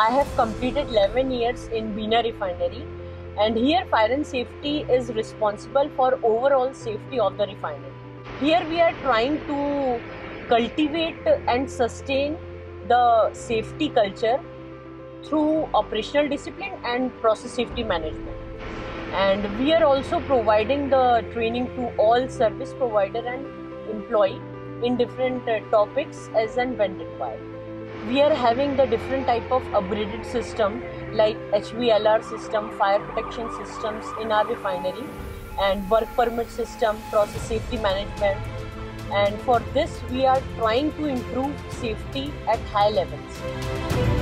I have completed 11 years in Bina Refinery, and here fire and safety is responsible for overall safety of the refinery. Here we are trying to cultivate and sustain the safety culture through operational discipline and process safety management. And we are also providing the training to all service provider and employee in different uh, topics as and when required. We are having the different type of upgraded system like HVLR system, fire protection systems in our refinery and work permit system, process safety management. And for this, we are trying to improve safety at high levels.